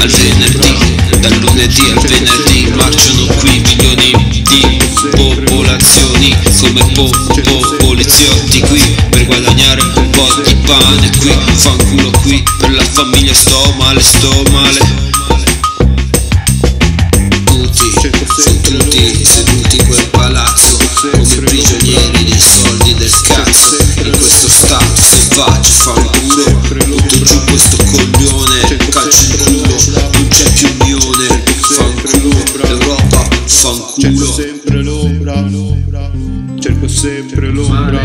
al venerdì Dal lunedì al venerdì marciano qui milioni di popolazioni Come po' poliziotti qui per guadagnare un po' di pane qui Fanculo qui per la famiglia sto male, sto male. Tutti, tutti seduti in quel palazzo Come prigionieri dei soldi del cazzo In questo stato selvaggio fa cerco sempre l'ombra.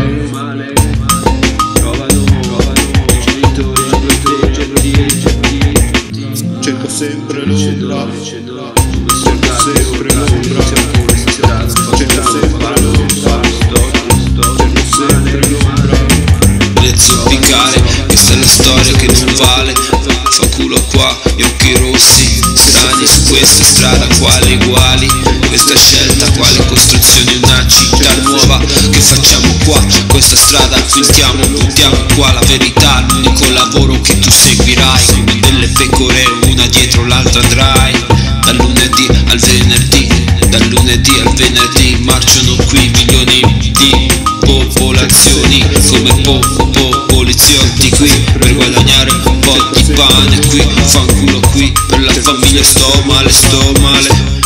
Cerco sempre l'ombra, cerco sempre l'ombra. Cerco sempre l'ombra, cerco sempre l'ombra. Le zoppicare, questa è la storia che non vale Fa qua, gli occhi rossi Strani su questa strada, quali uguali Questa scelta, quale costruzione Una città nuova, che facciamo qua? Questa strada filtriamo, buttiamo qua La verità, l'unico lavoro che tu seguirai. Come delle pecore, una dietro l'altra andrai Dal lunedì al venerdì Dal lunedì al venerdì Marciano qui milioni di popolazioni come po, poliziotti qui per guadagnare un po' di pane qui. Fanculo qui per la famiglia sto male sto male